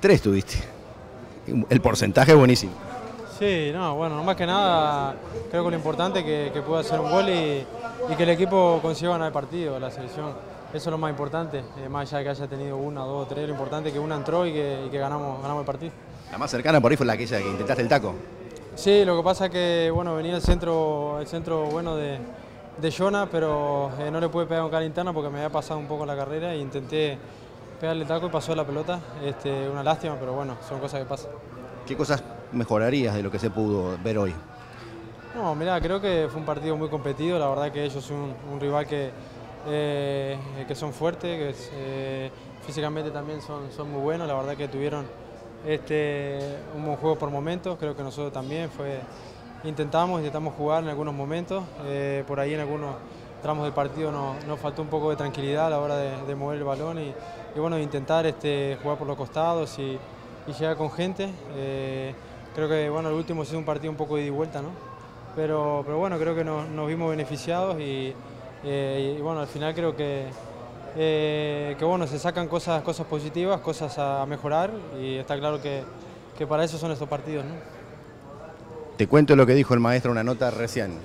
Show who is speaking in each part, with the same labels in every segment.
Speaker 1: Tres tuviste. El porcentaje es buenísimo.
Speaker 2: Sí, no, bueno, más que nada creo que lo importante es que, que pueda hacer un gol y, y, que el equipo consiga ganar el partido, la selección. Eso es lo más importante, eh, más allá de que haya tenido una, dos, tres, lo importante es que una entró y que, y que ganamos, ganamos el partido.
Speaker 1: La más cercana por ahí fue la aquella que intentaste el taco.
Speaker 2: Sí, lo que pasa es que bueno, venía el centro, el centro bueno de, de Jonah, pero eh, no le pude pegar un cara interna porque me había pasado un poco la carrera e intenté pegarle el taco y pasó la pelota. Este, una lástima, pero bueno, son cosas que pasan.
Speaker 1: ¿Qué cosas mejorarías de lo que se pudo ver hoy?
Speaker 2: No, mira, creo que fue un partido muy competido, la verdad que ellos son un, un rival que, eh, que son fuertes, que es, eh, físicamente también son, son muy buenos, la verdad que tuvieron este, un buen juego por momentos, creo que nosotros también fue, intentamos, intentamos jugar en algunos momentos, eh, por ahí en algunos tramos del partido nos, nos, faltó un poco de tranquilidad a la hora de, mover el balón y, y, bueno, intentar este, jugar por los costados y, y llegar con gente. Eh, creo que bueno, el último ha sido un partido un poco de ida y vuelta, ¿no? Pero, pero bueno, creo que nos, nos vimos beneficiados y, eh, y, bueno, al final creo que, eh, que bueno, se sacan cosas, cosas positivas, cosas a mejorar y está claro que, que para eso son estos partidos, ¿no?
Speaker 1: Te cuento lo que dijo el maestro en una nota recién.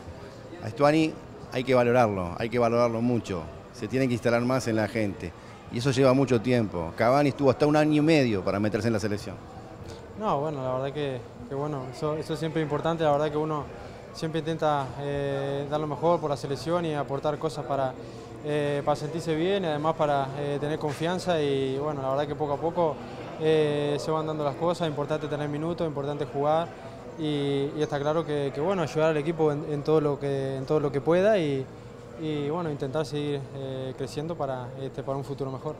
Speaker 1: A Estuani hay que valorarlo, hay que valorarlo mucho. Se tiene que instalar más en la gente. Y eso lleva mucho tiempo. Cavani estuvo hasta un año y medio para meterse en la selección.
Speaker 2: No, bueno, la verdad que, que bueno, eso, es siempre importante. La verdad que uno siempre intenta eh, dar lo mejor por la selección y aportar cosas para, eh, para sentirse bien y además para eh, tener confianza. Y bueno, la verdad que poco a poco se van dando las cosas. Importante tener minutos, importante jugar. Y, está claro que, bueno, ayudar al equipo en, todo lo que, en todo lo que pueda y, y bueno, intentar seguir eh, creciendo para, este, para un futuro mejor.